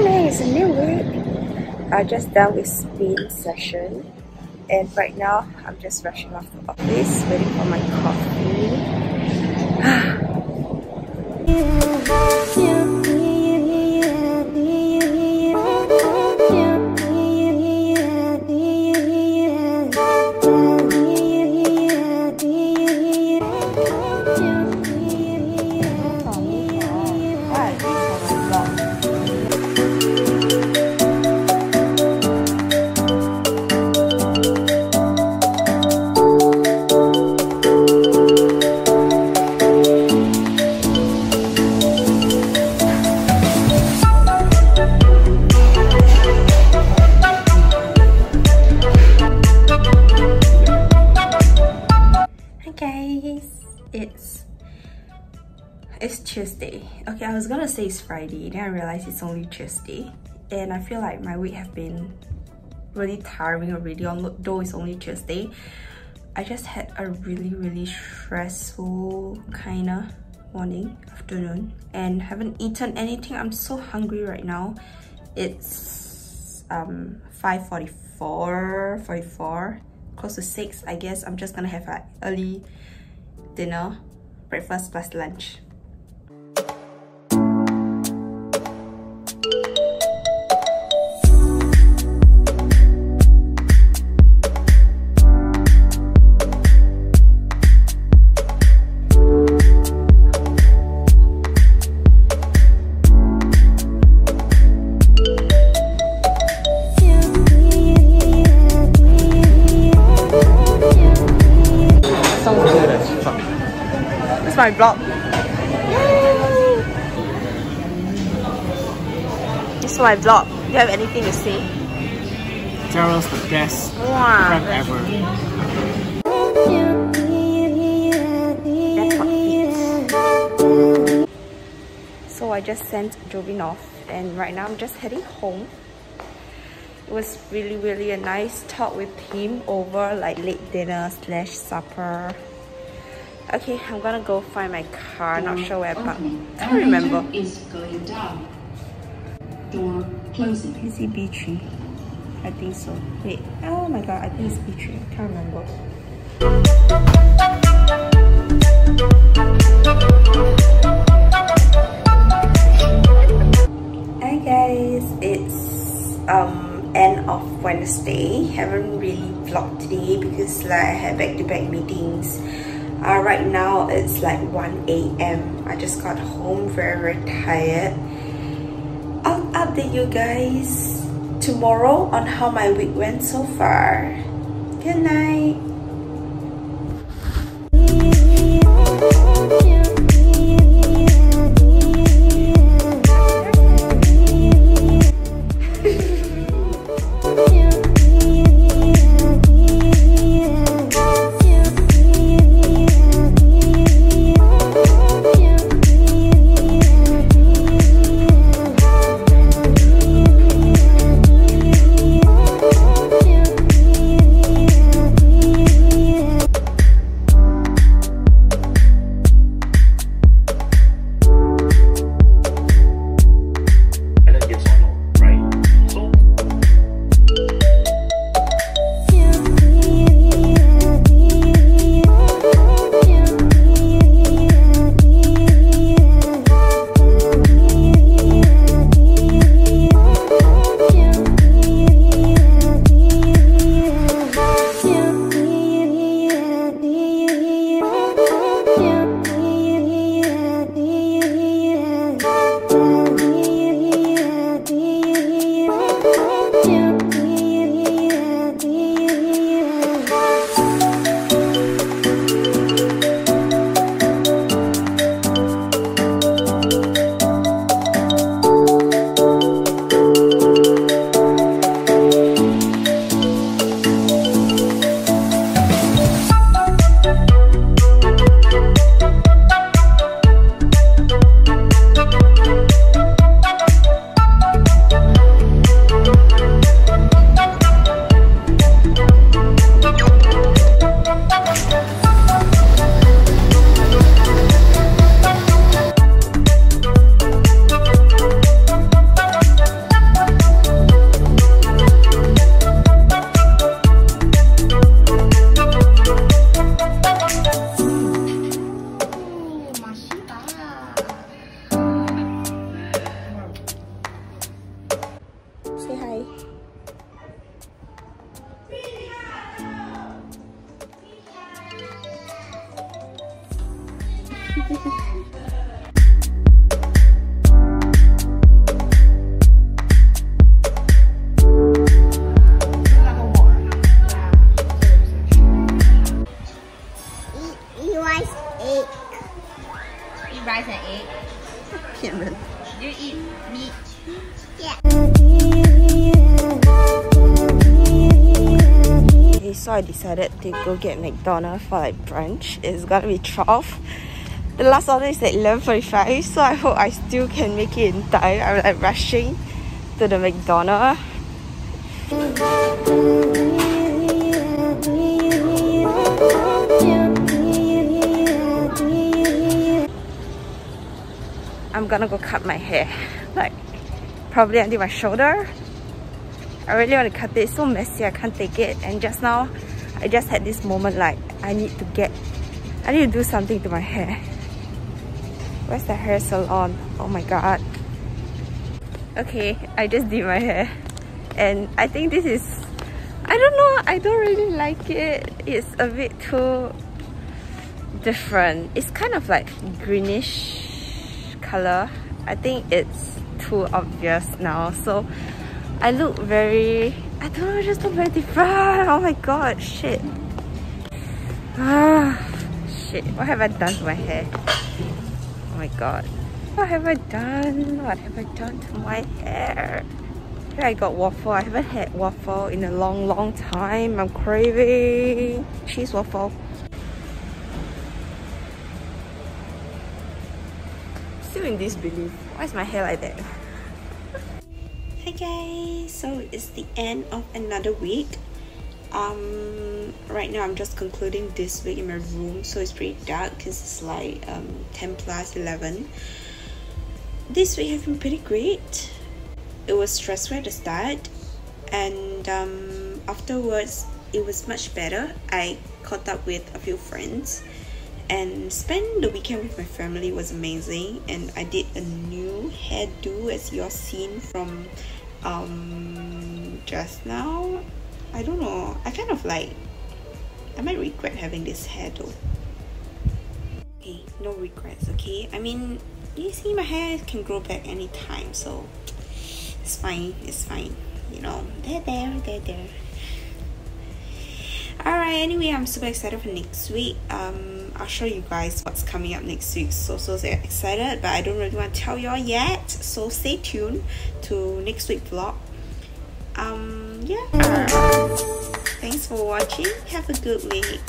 morning, it's a new week. I just done with spin session and right now I'm just rushing off the office waiting for my coffee. Tuesday. Okay, I was gonna say it's Friday, then I realized it's only Tuesday. And I feel like my week have been really tiring already, although it's only Tuesday. I just had a really, really stressful kind of morning, afternoon, and haven't eaten anything. I'm so hungry right now. It's um 5.44, 44, close to 6, I guess. I'm just gonna have an early dinner, breakfast plus lunch. My vlog. This is my vlog. Do you have anything to say? Daryl's the best wow, friend ever. So I just sent Jovin off and right now I'm just heading home. It was really really a nice talk with him over like late dinner slash supper Okay, I'm gonna go find my car. Door Not sure where, but I don't remember. Is going down. Door closing. Is it B3? I think so. Wait. Oh my god, I think it's B3. I can't remember. Hi guys, it's um end of Wednesday. Haven't really vlogged today because like I had back-to-back -back meetings uh, right now it's like 1 a.m i just got home very very tired. I'll update you guys tomorrow on how my week went so far. Good night you eat meat? Okay, so I decided to go get McDonald's for like brunch. It's gonna be 12. The last order is at 11.45, so I hope I still can make it in time. I'm like rushing to the McDonald's. I'm gonna go cut my hair. Like, probably until my shoulder. I really want to cut it. It's so messy, I can't take it. And just now, I just had this moment like, I need to get, I need to do something to my hair. Where's the hair salon? Oh my god. Okay, I just did my hair. And I think this is, I don't know, I don't really like it. It's a bit too different. It's kind of like greenish color. I think it's too obvious now. So I look very, I don't know, I just look very different. Oh my god, shit. Ah, shit. What have I done to my hair? Oh my god. What have I done? What have I done to my hair? Here I got waffle. I haven't had waffle in a long, long time. I'm craving cheese waffle. Still in disbelief. Why is my hair like that? Hi guys, so it's the end of another week. Um, right now I'm just concluding this week in my room, so it's pretty dark because it's like um 10 plus 11. This week has been pretty great. It was stressful at the start, and um, afterwards it was much better. I caught up with a few friends and spend the weekend with my family was amazing and I did a new hairdo as you're seen from um just now. I don't know I kind of like I might regret having this hair though okay no regrets okay? I mean you see my hair can grow back anytime so it's fine it's fine you know? They're there they're there alright anyway i'm super excited for next week. Um i'll show you guys what's coming up next week. So so excited but i don't really want to tell y'all yet. So stay tuned to next week vlog. Um yeah. Thanks for watching. Have a good week